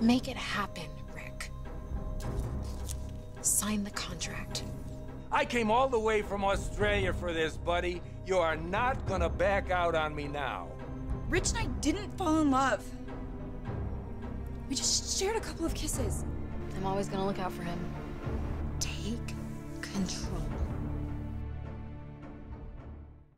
Make it happen, Rick. Sign the contract. I came all the way from Australia for this, buddy. You are not gonna back out on me now. Ridge and I didn't fall in love. We just shared a couple of kisses. I'm always gonna look out for him. Take control.